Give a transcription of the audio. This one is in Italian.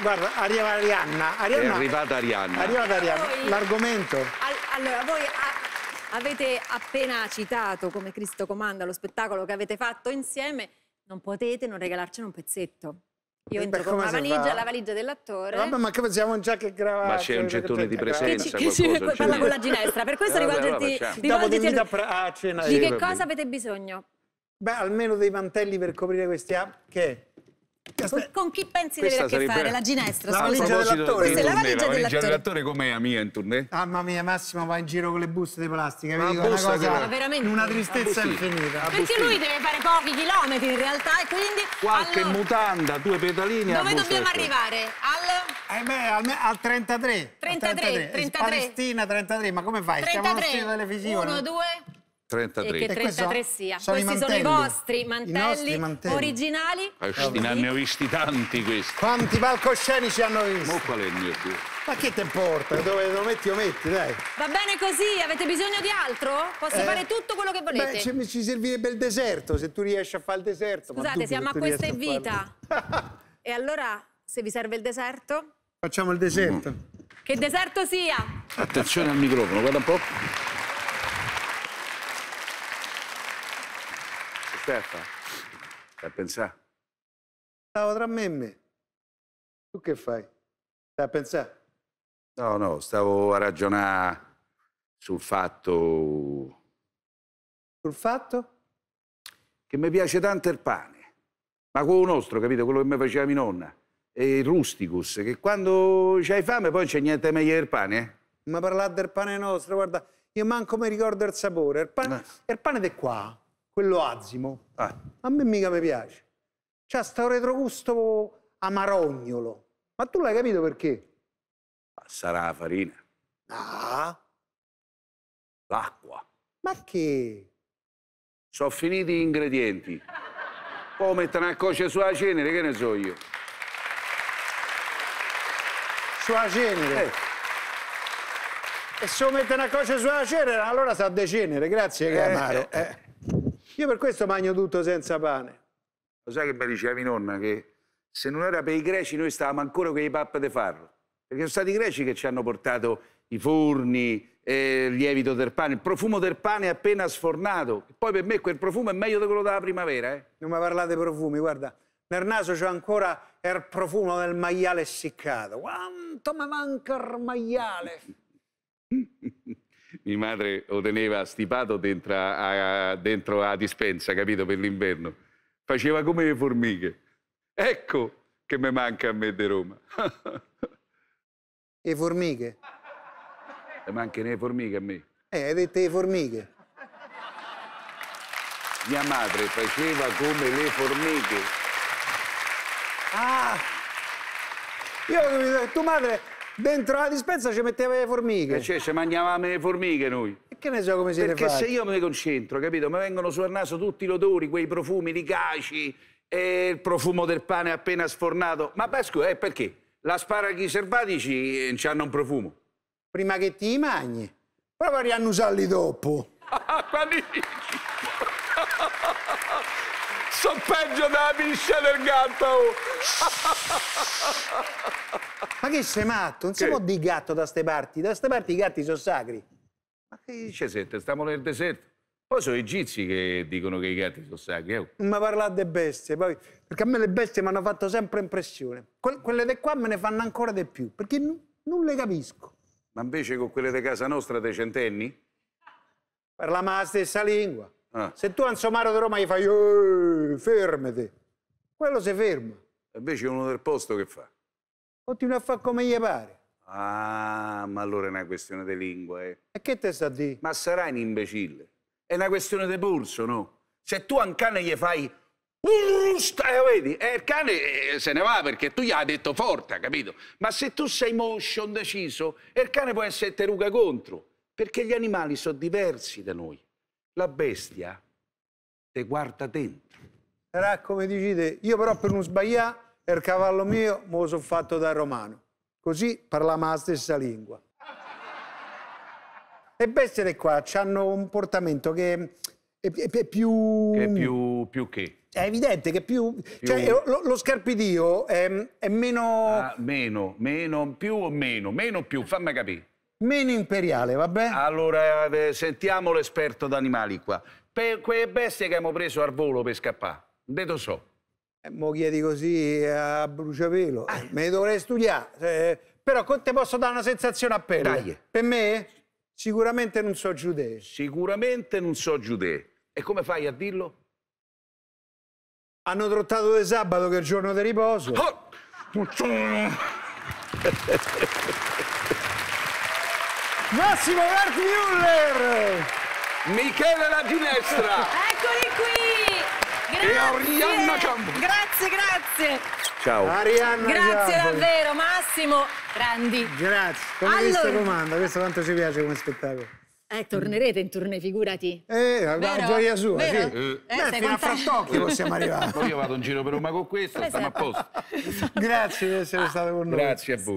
Guarda, arriva Arianna. È Arianna arrivata Arianna. È arrivata Arianna. L'argomento. Al- allora, voi a- avete appena citato come Cristo comanda lo spettacolo che avete fatto insieme. Non potete non regalarcene un pezzetto. Io entro beh, con una valigia, fa? la valigia dell'attore. Vabbè, ma che siamo già che gravate? Ma c'è un gettone di presenza, che ci, qualcosa c'è. parla con la ginestra. Per questo Eh, vabbè, rivolgerti. Dopo invito a, cena. Di Sì, che cosa avete bisogno? Beh, almeno dei mantelli per coprire questi app. Che? Con, con chi pensi di avere a che sarebbe- fare? La ginestra, La valigia A dell'attore. Questa è la valigia dell'attore. dell'attore com'è la mia in tournée? Mamma mia, Massimo va in giro con le buste di plastica. Ma Vi dico una busta cosa, che- Ma veramente? una tristezza Ah, infinita. Ah, Perché lui deve fare pochi chilometri in realtà e quindi... Qualche allora, mutanda, due pedalini a Dove dobbiamo cuore. arrivare? Al... Eh beh, al, al 33. 33, al 33. Palestina 33, ma come fai? Stiamo a uno 33, stile televisivo. 1, no? 2 33. e che E questo 33 sia. sono i Questi sono i vostri I mantelli, nostri mantelli. originali. Sti, ne hanno visti tanti questi. Quanti palcoscenici hanno visto? Mo qual è il mio più? Ma che te importa? Dove lo metti, lo metti, dai. Va bene così? Avete bisogno di altro? Posso Eh, fare tutto quello che volete. Beh, ci, ci servirebbe il deserto, se tu riesci a fare il deserto. ma Scusate, dubito siamo a questa è a vita. E allora, se vi serve il deserto, Facciamo il deserto. che deserto sia? Attenzione al microfono, guarda un po'. Stai a pensare? Stavo tra me e me. Tu che fai? Stai a pensare? No, no, stavo a ragionare sul fatto Sul fatto? che mi piace tanto il pane. Ma quello nostro, capito? Quello che mi faceva mia nonna. E il rusticus, che quando c'hai fame poi non c'è niente meglio del pane, eh? Ma parlare del pane nostro, guarda, io manco mi ricordo il sapore. Il pane, Eh. il pane di qua, quello azimo, Ah, a me mica mi piace. C'ha sto retrogusto amarognolo. Ma tu l'hai capito perché? sarà la farina, Ah, l'acqua. ma che? Sono finiti gli ingredienti. Poi mettono a cuocere sulla cenere, che ne so io. Sulla cenere. Eh. E se lo mettono a cuocere sulla cenere, allora sa de cenere, grazie Eh, Camaro. eh, Eh. Io per questo mangio tutto senza pane. Lo sai che mi diceva mia nonna? Che se non era per i greci noi stavamo ancora con i pappe di farro. Perché sono stati i greci che ci hanno portato i forni, eh, il lievito del pane, il profumo del pane appena sfornato. Poi per me quel profumo è meglio di quello della primavera, eh? Non mi parlate profumi, guarda. Nel naso c'ho ancora il profumo del maiale essiccato. Quanto mi manca il maiale! Mia madre lo teneva stipato dentro a, a- dentro la dispensa, capito, per l'inverno. Faceva come le formiche. Ecco che mi manca a me di Roma. E formiche? Mi mancano le formiche a me. Eh, hai detto le formiche. Mia madre faceva come le formiche. Ah! Io ho capito tua madre dentro la dispensa ci metteva le formiche. E cioè, ci mangiavamo le formiche noi. E che ne so come siete Perché fatti? se io mi concentro, capito? Mi vengono sul naso tutti gli odori, quei profumi di caci, e il profumo del pane appena sfornato. Ma beh, scusa, eh, perché? L'asparaghi selvatici non hanno un profumo. Prima che ti mangi. Poi a usarli dopo. Quando Sono peggio della piscia del gatto! Ma che sei matto? Non si Che? può di gatto da ste parti. Da ste parti i gatti sono sacri. Ma che dice sette? Stiamo nel deserto. Poi sono i egizi che dicono che i gatti sono sacri. eh. Mi parlate di bestie, poi, perché a me le bestie mi hanno fatto sempre impressione. Que- quelle di qua me ne fanno ancora di più, perché non le capisco. Ma invece con quelle di casa nostra dei centenni? Parliamo la stessa lingua. Ah. Se tu a un somaro di Roma gli fai "Eh, fermati, quello si ferma. Invece uno del posto che fa? Continua a fare come gli pare. Ah, ma allora è una questione di lingua, eh. E che te sta a dire? Ma sarai un imbecille. È una questione di polso, no? Se tu a un cane gli fai Ursta, eh, vedi? E il cane eh, se ne va perché tu gli hai detto forte, capito? Ma se tu sei motion deciso, e il cane può essere teruga contro. Perché gli animali sono diversi da noi. La bestia te guarda dentro. Sarà come dicite, io però per non sbagliare, il cavallo mio me lo sono fatto da romano. Così parliamo la stessa lingua. Le bestie di qua hanno un portamento che è, è- è più... Che è più, più che? È evidente che più... Cioè, lo, lo scarpidio è, è meno, Ah, meno, meno, più o meno, meno o più, fammi capire. Meno imperiale, vabbè? Allora, eh, sentiamo l'esperto d'animali qua. Per quelle bestie che abbiamo preso al volo per scappare, detto so. Eh, Mo chiedi così a bruciapelo. Eh, Me ne dovrei studiare. Eh, però te posso dare una sensazione a pelle. Dai. Per me, sicuramente non so giudeo. Sicuramente non so giudeo. E come fai a dirlo? Hanno trottato di sabato che è il giorno di riposo. Oh! Massimo Wertmüller! Michele la ginestra! Eccoli qui! E Arianna Grazie! Ciambo. Grazie, grazie! Ciao. Arianna Grazie Ciampo. davvero, Massimo! Grandi! Grazie. Come Allora- Cristo comanda, questo quanto ci piace come spettacolo. Eh, tornerete in tournée, figurati. Eh, la gioia sua, Vero? sì. Eh, Beh, fino a contento? Frattocchio possiamo arrivare. Io vado in giro per Roma con questo, stiamo a posto. Grazie di essere stato con noi. Grazie a voi.